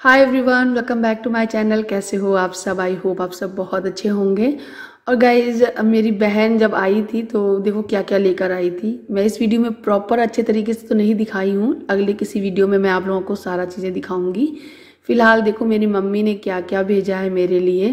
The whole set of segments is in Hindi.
Hi everyone welcome back to my channel कैसे हो आप सब? आई होप आप सब बहुत अच्छे होंगे। और गाइज़ मेरी बहन जब आई थी तो देखो क्या क्या लेकर आई थी। मैं इस वीडियो में प्रॉपर अच्छे तरीके से तो नहीं दिखाई हूँ। अगले किसी वीडियो में मैं आप लोगों को सारा चीज़ें दिखाऊँगी। फ़िलहाल देखो मेरी मम्मी ने क्या क्या भेजा है मेरे लिए।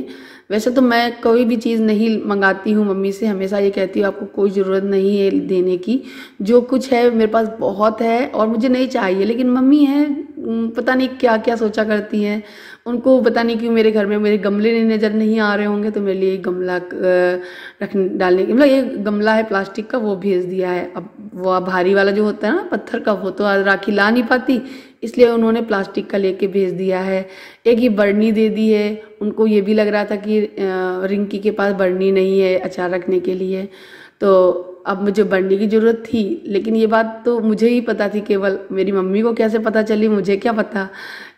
वैसे तो मैं कोई भी चीज़ नहीं मंगाती हूँ मम्मी से। हमेशा ये कहती हूँ, आपको कोई ज़रूरत नहीं है देने की। जो कुछ है मेरे पास बहुत है और मुझे नहीं चाहिए, लेकिन मम्मी है पता नहीं क्या क्या सोचा करती हैं। उनको पता नहीं क्यों मेरे घर में मेरे गमले नज़र नहीं आ रहे होंगे तो मेरे लिए गमला रख, डालने मतलब ये गमला है प्लास्टिक का, वो भेज दिया है। अब वो भारी वाला जो होता है ना, पत्थर का, वो तो राखी ला नहीं पाती, इसलिए उन्होंने प्लास्टिक का लेके भेज दिया है। एक ही बर्नी दे दी है, उनको ये भी लग रहा था कि रिंकी के पास बर्नी नहीं है अचार रखने के लिए। तो अब मुझे बढ़ने की ज़रूरत थी, लेकिन ये बात तो मुझे ही पता थी केवल मेरी मम्मी को कैसे पता चली, मुझे क्या पता?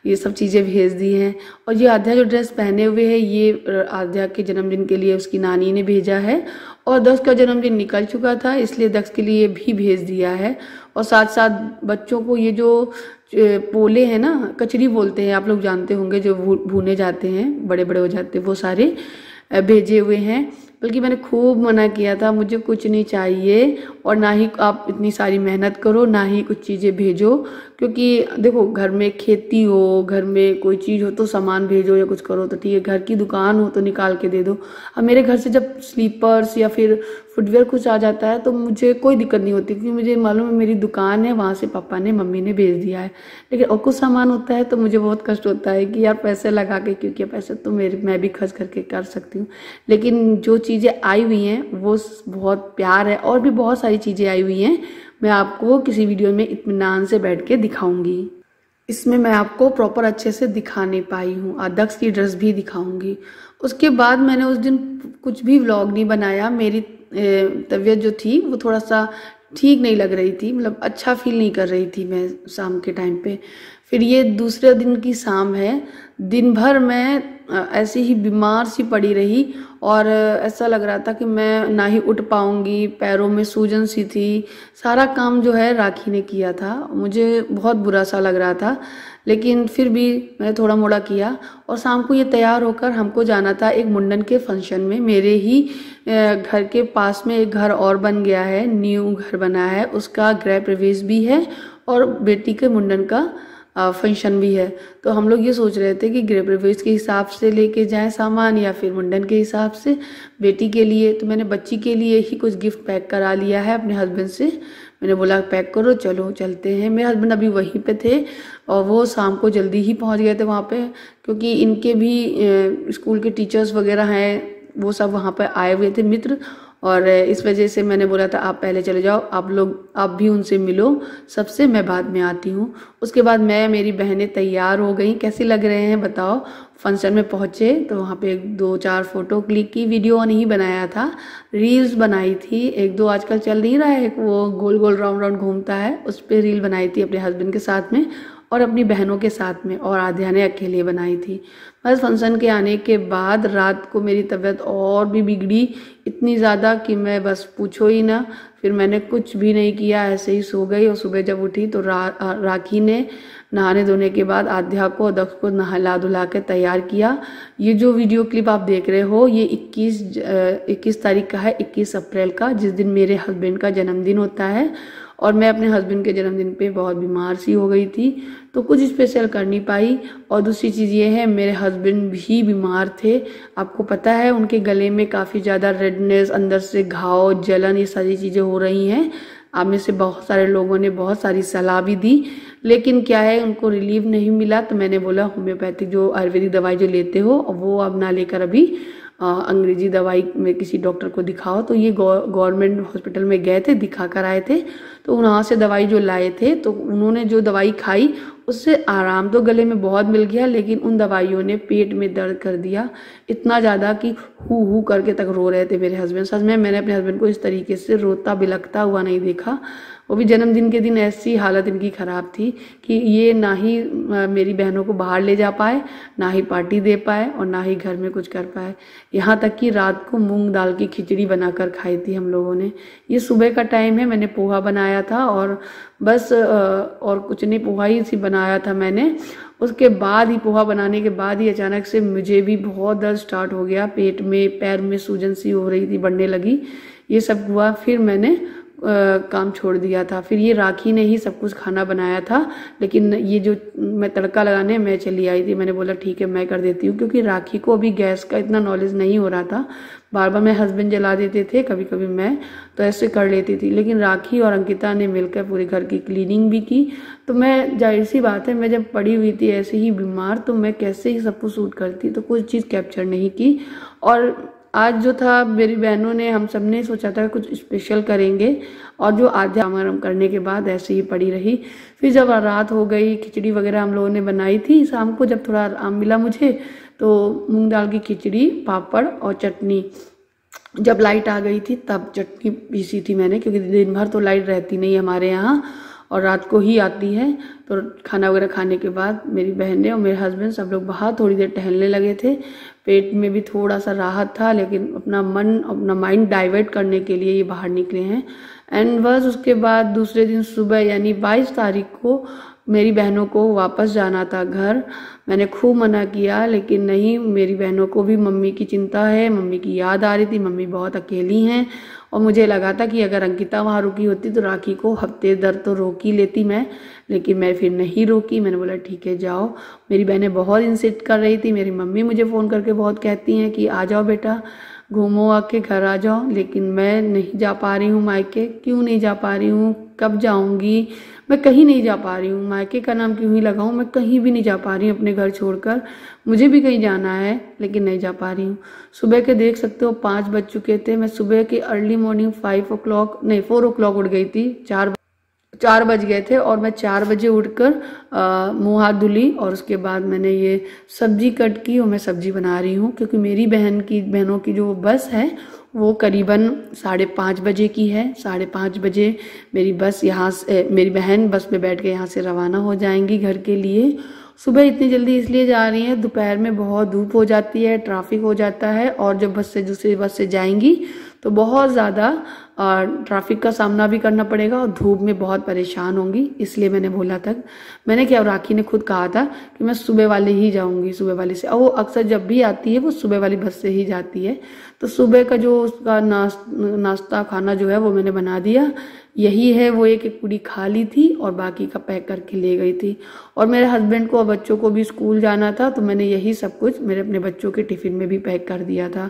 ये सब चीज़ें भेज दी हैं। और ये आध्या जो ड्रेस पहने हुए है, ये आध्या के जन्मदिन के लिए उसकी नानी ने भेजा है। और दक्ष का जन्मदिन निकल चुका था, इसलिए दक्ष के लिए भी भेज दिया है। और साथ साथ बच्चों को ये जो पोले हैं ना, कचरी बोलते हैं, आप लोग जानते होंगे, जो भूने जाते हैं बड़े बड़े हो जाते हैं, वो सारे भेजे हुए हैं। बल्कि मैंने खूब मना किया था, मुझे कुछ नहीं चाहिए और ना ही आप इतनी सारी मेहनत करो, ना ही कुछ चीज़ें भेजो। क्योंकि देखो, घर में खेती हो, घर में कोई चीज़ हो तो सामान भेजो या कुछ करो तो ठीक है। घर की दुकान हो तो निकाल के दे दो। अब मेरे घर से जब स्लीपर्स या फिर फुटवेयर कुछ आ जाता है तो मुझे कोई दिक्कत नहीं होती, क्योंकि मुझे मालूम है मेरी दुकान है, वहाँ से पापा ने, मम्मी ने भेज दिया है। लेकिन और कुछ सामान होता है तो मुझे बहुत कष्ट होता है कि यार पैसे लगा के, क्योंकि पैसे तो मेरे, मैं भी खर्च करके कर सकती हूँ। लेकिन जो चीज़ें आई हुई हैं, वो बहुत प्यार है और भी बहुत सारी चीज़ें आई हुई हैं, मैं आपको किसी वीडियो में इतमान से बैठ के दिखाऊँगी। इसमें मैं आपको प्रॉपर अच्छे से दिखा नहीं पाई हूँ अदक्ष की ड्रेस भी दिखाऊँगी। उसके बाद मैंने उस दिन कुछ भी व्लॉग नहीं बनाया, मेरी तबीयत जो थी, वो थोड़ा सा ठीक नहीं लग रही थी मतलब अच्छा फील नहीं कर रही थी मैं शाम के टाइम पे। फिर ये दूसरे दिन की शाम है दिन भर मैं ऐसी ही बीमार सी पड़ी रही और ऐसा लग रहा था कि मैं ना ही उठ पाऊँगी, पैरों में सूजन सी थी। सारा काम जो है राखी ने किया था। मुझे बहुत बुरा सा लग रहा था, लेकिन फिर भी मैंने थोड़ा मोड़ा किया और शाम को ये तैयार होकर हमको जाना था एक मुंडन के फ़ंक्शन में। मेरे ही घर के पास में एक घर और बन गया है, न्यू घर बना है। उसका गृह प्रवेश भी है और बेटी के मुंडन का फ़ंक्शन भी है। तो हम लोग ये सोच रहे थे कि गृह प्रवेश के हिसाब से लेके जाएँ सामान या फिर मुंडन के हिसाब से बेटी के लिए। तो मैंने बच्ची के लिए ही कुछ गिफ्ट पैक करा लिया है अपने हस्बैंड से। मैंने बोला पैक करो, चलो, चलते हैं। मेरे हस्बैंड अभी वहीं पे थे और वो शाम को जल्दी ही पहुँच गए थे वहाँ पे, क्योंकि इनके भी स्कूल के टीचर्स वगैरह हैं, वो सब वहाँ पर आए हुए थे मित्र। और इस वजह से मैंने बोला था, आप पहले चले जाओ, आप लोग, आप भी उनसे मिलो, सबसे मैं बाद में आती हूँ। उसके बाद मैं, मेरी बहनें तैयार हो गई। कैसे लग रहे हैं बताओ। फ़ंक्शन में पहुँचे तो वहाँ पे एक, दो, चार फ़ोटो क्लिक की, वीडियो नहीं बनाया था। रील्स बनाई थी। एक, दो आजकल चल नहीं रहा है, वो गोल गोल राउंड राउंड घूमता है। उस पर रील बनाई थी अपने हस्बैंड के साथ में। और अपनी बहनों के साथ में और आध्या ने अकेले बनाई थी। बस फ़ंक्शन के आने के बाद रात को मेरी तबीयत और भी बिगड़ी इतनी ज़्यादा कि मैं बस पूछो ही ना। फिर मैंने कुछ भी नहीं किया ऐसे ही सो गई और सुबह जब उठी तो रा, राखी ने नहाने धोने के बाद आध्या को दक्ष को नहला धुला के तैयार किया। ये जो वीडियो क्लिप आप देख रहे हो ये 21 21 तारीख का है 21 अप्रैल का जिस दिन मेरे हस्बैंड का जन्मदिन होता है। और मैं अपने हस्बैंड के जन्मदिन पे बहुत बीमार सी हो गई थी तो कुछ स्पेशल कर नहीं पाई। और दूसरी चीज़ ये है, मेरे हस्बैंड भी बीमार थे। आपको पता है, उनके गले में काफ़ी ज़्यादा रेडनेस अंदर से घाव, जलन, ये सारी चीज़ें हो रही हैं। आप में से बहुत सारे लोगों ने बहुत सारी सलाह भी दी, लेकिन क्या है, उनको रिलीफ नहीं मिला। तो मैंने बोला होम्योपैथिक जो आयुर्वेदिक दवाई जो लेते हो, वो अब ना लेकर अभी अंग्रेज़ी दवाई में किसी डॉक्टर को दिखाओ। तो ये गवर्नमेंट हॉस्पिटल में गए थे, दिखा कर आए थे। तो वहाँ से दवाई जो लाए थे तो उन्होंने जो दवाई खाई, उससे आराम तो गले में बहुत मिल गया, लेकिन उन दवाइयों ने पेट में दर्द कर दिया। इतना ज़्यादा कि हु हु करके तक रो रहे थे मेरे हस्बैंड सच में, मैंने अपने हस्बैंड को इस तरीके से रोता बिलकता हुआ नहीं देखा। वो भी जन्मदिन के दिन ऐसी हालत इनकी ख़राब थी कि ये ना ही मेरी बहनों को बाहर ले जा पाए, ना ही पार्टी दे पाए और ना ही घर में कुछ कर पाए। यहाँ तक कि रात को मूंग दाल की खिचड़ी बनाकर खाई थी हम लोगों ने। ये सुबह का टाइम है, मैंने पोहा बनाया था और बस और कुछ नहीं, पोहा ही सी बनाया था मैंने। उसके बाद ही, पोहा बनाने के बाद ही अचानक से मुझे भी बहुत दर्द स्टार्ट हो गया। पेट में, पैर में सूजन सी हो रही थी, बढ़ने लगी। ये सब हुआ, फिर मैंने काम छोड़ दिया था। फिर ये राखी ने ही सब कुछ खाना बनाया था, लेकिन ये जो मैं तड़का लगाने मैं चली आई थी, मैंने बोला, ठीक है, मैं कर देती हूँ। क्योंकि राखी को अभी गैस का इतना नॉलेज नहीं हो रहा था। बार बार मेरे हस्बैंड जला देते थे कभी कभी मैं तो ऐसे कर लेती थी। लेकिन राखी और अंकिता ने मिलकर पूरे घर की क्लीनिंग भी की। तो मैं, ज़ाहिर सी बात है, मैं जब पड़ी हुई थी ऐसे ही बीमार तो मैं कैसे ही सब कुछ सूट करती तो कुछ चीज़ कैप्चर नहीं की। और आज जो था, मेरी बहनों ने हम सबने सोचा था कुछ स्पेशल करेंगे। और जो आराम करने के बाद ऐसे ही पड़ी रही। फिर जब रात हो गई, खिचड़ी वगैरह हम लोगों ने बनाई थी, शाम को जब थोड़ा आराम मिला मुझे तो मूंग दाल की खिचड़ी, पापड़ और चटनी। जब लाइट आ गई थी, तब चटनी पीसी थी मैंने, क्योंकि दिन भर तो लाइट रहती नहीं हमारे यहाँ। और रात को ही आती है। तो खाना वगैरह खाने के बाद मेरी बहनें और मेरे हस्बैंड सब लोग बाहर थोड़ी देर टहलने लगे थे। पेट में भी थोड़ा सा राहत था, लेकिन अपना मन, अपना माइंड डाइवर्ट करने के लिए ये बाहर निकले हैं। एंड बस उसके बाद दूसरे दिन सुबह, यानी 22 तारीख को मेरी बहनों को वापस जाना था घर। मैंने खूब मना किया, लेकिन नहीं, मेरी बहनों को भी मम्मी की चिंता है, मम्मी की याद आ रही थी, मम्मी बहुत अकेली हैं। और मुझे लगा था कि अगर अंकिता वहाँ रुकी होती तो राखी को हफ़्ते दर तो रोक ही लेती मैं, लेकिन मैं फिर नहीं रोकी। मैंने बोला, ठीक है, जाओ। मेरी बहनें बहुत इंसिस्ट कर रही थी। मेरी मम्मी मुझे फ़ोन करके बहुत कहती हैं कि, आ जाओ बेटा। घूमो आके घर आ जाओ, लेकिन मैं नहीं जा पा रही हूँ मायके। क्यों नहीं जा पा रही हूँ? कब जाऊँगी? मैं कहीं नहीं जा पा रही हूँ। मायके का नाम क्यों ही लगाऊँ? मैं कहीं भी नहीं जा पा रही हूँ अपने घर छोड़कर। मुझे भी कहीं जाना है, लेकिन नहीं जा पा रही हूँ। सुबह के देख सकते हो, पाँच बज चुके थे। मैं सुबह के early morning five o'clock नहीं फोर ओ क्लॉक उठ गई थी। चार चार बज गए थे और मैं चार बजे उठकर मुँह हाथ धुली और उसके बाद मैंने ये सब्ज़ी कट की और मैं सब्ज़ी बना रही हूँ, क्योंकि मेरी बहन की, बहनों की जो बस है, वो करीबन साढ़े पाँच बजे की है। साढ़े पाँच बजे मेरी बस यहाँ से मेरी बहन बस में बैठ के यहाँ से रवाना हो जाएँगी घर के लिए। सुबह इतनी जल्दी इसलिए जा रही हैं, दोपहर में बहुत धूप हो जाती है, ट्रैफ़िक हो जाता है और जब बस से, दूसरी बस से जाएँगी तो बहुत ज़्यादा ट्रैफ़िक का सामना भी करना पड़ेगा और धूप में बहुत परेशान होंगी, इसलिए मैंने बोला था। मैंने क्या राखी ने खुद कहा था कि मैं सुबह वाले ही जाऊँगी, सुबह वाले से। और वो अक्सर जब भी आती है, वो सुबह वाली बस से ही जाती है। तो सुबह का जो उसका नाश नाश्ता खाना जो है वो मैंने बना दिया। यही है, वो एक एक पूरी खा ली थी और बाकी का पैक करके ले गई थी। और मेरे हस्बैंड को और बच्चों को भी स्कूल जाना था तो मैंने यही सब कुछ मेरे अपने बच्चों के टिफ़िन में भी पैक कर दिया था।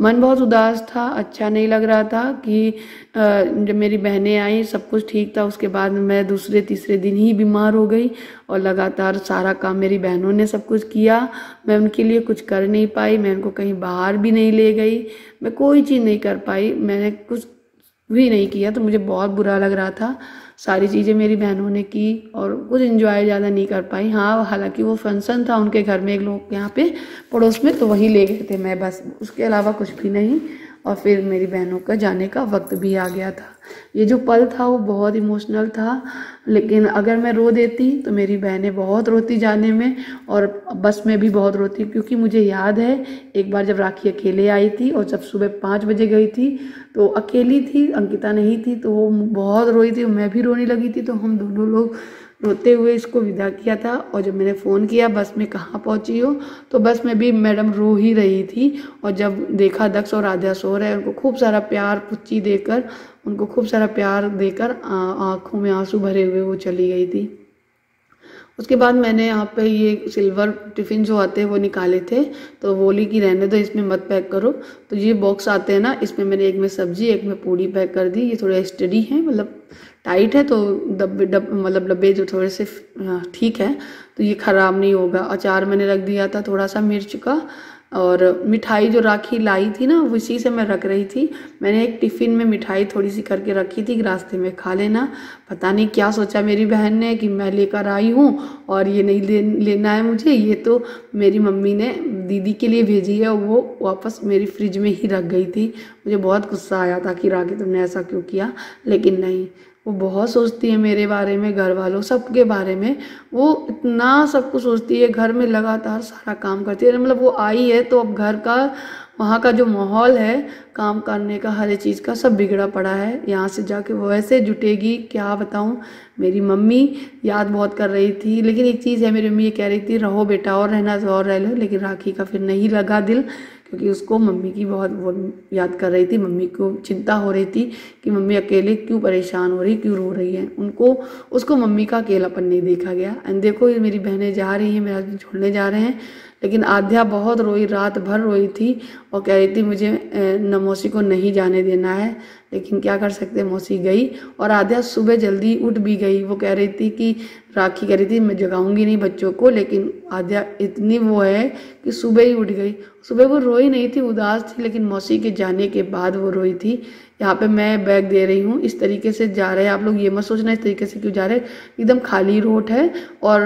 मन बहुत उदास था अच्छा नहीं लग रहा था कि जब मेरी बहनें आई, सब कुछ ठीक था, उसके बाद मैं दूसरे, तीसरे दिन ही बीमार हो गई और लगातार सारा काम मेरी बहनों ने सब कुछ किया। मैं उनके लिए कुछ कर नहीं पाई, मैं उनको कहीं बाहर भी नहीं ले गई, मैं कोई चीज़ नहीं कर पाई, मैंने कुछ भी नहीं किया तो मुझे बहुत बुरा लग रहा था। सारी चीज़ें मेरी बहनों ने की और कुछ इन्जॉय ज़्यादा नहीं कर पाई। हाँ हालाँकि वो फ़ंक्शन था उनके घर में एक लोग यहाँ पे, पड़ोस में तो वही ले गए थे। मैं बस, उसके अलावा कुछ भी नहीं। और फिर मेरी बहनों का जाने का वक्त भी आ गया था। ये जो पल था वो बहुत इमोशनल था, लेकिन अगर मैं रो देती तो मेरी बहनें बहुत रोती जाने में और बस में भी बहुत रोती, क्योंकि मुझे याद है, एक बार जब राखी अकेले आई थी और जब सुबह पाँच बजे गई थी तो अकेली थी, अंकिता नहीं थी तो वो बहुत रोई थी मैं भी रोने लगी थी तो हम दोनों लोग रोते हुए इसको विदा किया था और जब मैंने फ़ोन किया, बस में कहाँ पहुँची हो तो बस में भी मैडम रो ही रही थी और जब देखा दक्ष और आध्या सो रहे उनको खूब सारा प्यार पुच्ची देकर, उनको खूब सारा प्यार देकर आँखों में आँसू भरे हुए वो चली गई थी। उसके बाद मैंने यहाँ पे ये सिल्वर टिफ़िन जो आते हैं, वो निकाले थे तो बोली कि रहने दो, इसमें मत पैक करो। तो ये बॉक्स आते हैं ना, इसमें मैंने एक में सब्ज़ी, एक में पूड़ी पैक कर दी, ये थोड़े स्टडी हैं मतलब टाइट है तो डब्बे डब मतलब डब्बे जो थोड़े से हाँ, ठीक है। तो ये ख़राब नहीं होगा। अचार मैंने रख दिया था थोड़ा सा मिर्च का और मिठाई जो राखी लाई थी ना उसी से मैं रख रही थी। मैंने एक टिफ़िन में मिठाई थोड़ी सी करके रखी थी रास्ते में खा लेना। पता नहीं क्या सोचा मेरी बहन ने कि मैं लेकर आई हूँ और ये नहीं ले, लेना है मुझे। ये तो मेरी मम्मी ने दीदी के लिए भेजी है और वो वापस मेरी फ्रिज में ही रख गई थी। मुझे बहुत गुस्सा आया था कि राखी तुमने ऐसा क्यों किया लेकिन नहीं। वो बहुत सोचती है मेरे बारे में घर वालों सबके बारे में। वो इतना सब कुछ सोचती है, घर में लगातार सारा काम करती है। मतलब वो आई है तो अब घर का, वहाँ का जो माहौल है, काम करने का, हर एक चीज़ का सब बिगड़ा पड़ा है। यहाँ से जाके वो ऐसे जुटेगी, क्या बताऊँ? मेरी मम्मी याद बहुत कर रही थी। लेकिन एक चीज़ है, मेरी मम्मी ये कह रही थी, रहो बेटा, और रहना, और रह लो। लेकिन राखी का फिर नहीं लगा दिल। क्योंकि उसको मम्मी की बहुत, वो याद कर रही थी, मम्मी को चिंता हो रही थी कि मम्मी अकेले क्यों परेशान हो रही, क्यों रो रही है। उनको, उसको मम्मी का अकेलापन नहीं देखा गया। एंड देखो, ये मेरी बहनें जा रही हैं, मेरे हस्बैंड छोड़ने जा रहे हैं। लेकिन आध्या बहुत रोई, रात भर रोई थी और कह रही थी, मुझे नमोसी को नहीं जाने देना है। लेकिन क्या कर सकते, मौसी गई और आध्या सुबह जल्दी उठ भी गई। वो कह रही थी कि, राखी कह रही थी, मैं जगाऊँगी नहीं बच्चों को, लेकिन आध्या इतनी वो है कि सुबह ही उठ गई। सुबह वो रोई नहीं थी, उदास थी, लेकिन मौसी के जाने के बाद वो रोई थी। यहाँ पे मैं बैग दे रही हूँ, इस तरीके से जा रहे हैं। आप लोग ये मत सोचना इस तरीके से क्यों जा रहे हैं। एकदम खाली रोड है और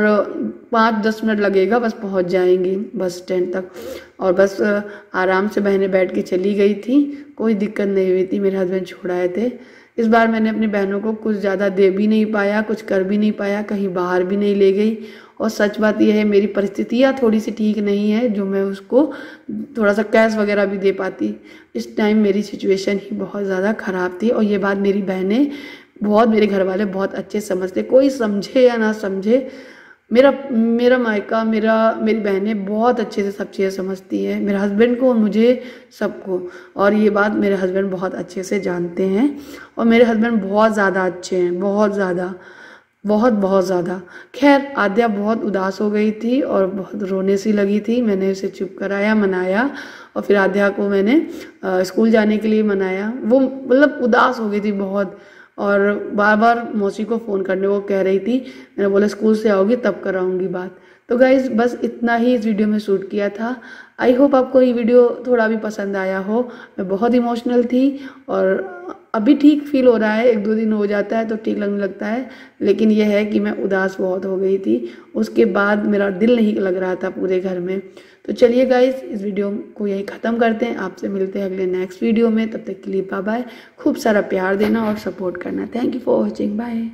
पाँच दस मिनट लगेगा, बस पहुँच जाएँगी बस स्टैंड तक। और बस आराम से बहनें बैठ के चली गई थी। कोई दिक्कत नहीं हुई थी, मेरे हस्बैंड छोड़ाए थे। इस बार मैंने अपनी बहनों को कुछ ज़्यादा दे भी नहीं पाया, कुछ कर भी नहीं पाया, कहीं बाहर भी नहीं ले गई। और सच बात यह है, मेरी परिस्थितियाँ थोड़ी सी ठीक नहीं है, जो मैं उसको थोड़ा सा कैश वगैरह भी दे पाती। इस टाइम मेरी सिचुएशन ही बहुत ज़्यादा ख़राब थी और ये बात मेरी बहनें बहुत, मेरे घर वाले बहुत अच्छे समझते। कोई समझे या ना समझे मेरा मेरा मायका, मेरा, मेरी बहनें बहुत अच्छे से सब चीज़ें समझती हैं, मेरे हस्बैंड को और मुझे सबको। और ये बात मेरे हस्बैंड बहुत अच्छे से जानते हैं। और मेरे हस्बैंड बहुत ज़्यादा अच्छे हैं, बहुत ज़्यादा, बहुत बहुत ज़्यादा। खैर, आद्या बहुत उदास हो गई थी और बहुत रोने सी लगी थी। मैंने उसे चुप कराया, मनाया और फिर आद्या को मैंने स्कूल जाने के लिए मनाया। वो मतलब उदास हो गई थी बहुत। और बार बार मौसी को फ़ोन करने को कह रही थी, मैंने बोला, स्कूल से आओगी, तब कराऊँगी बात। तो गाइज़ बस इतना ही इस वीडियो में शूट किया था। आई होप आपको ये वीडियो थोड़ा भी पसंद आया हो। मैं बहुत इमोशनल थी और अभी ठीक फील हो रहा है, एक दो दिन हो जाता है तो ठीक लगने लगता है, लेकिन यह है कि मैं उदास बहुत हो गई थी। उसके बाद मेरा दिल नहीं लग रहा था पूरे घर में। तो चलिए गाइस इस वीडियो को यही ख़त्म करते हैं। आपसे मिलते हैं अगले नेक्स्ट वीडियो में। तब तक के लिए बाय खूब सारा प्यार देना और सपोर्ट करना। Thank you for watching bye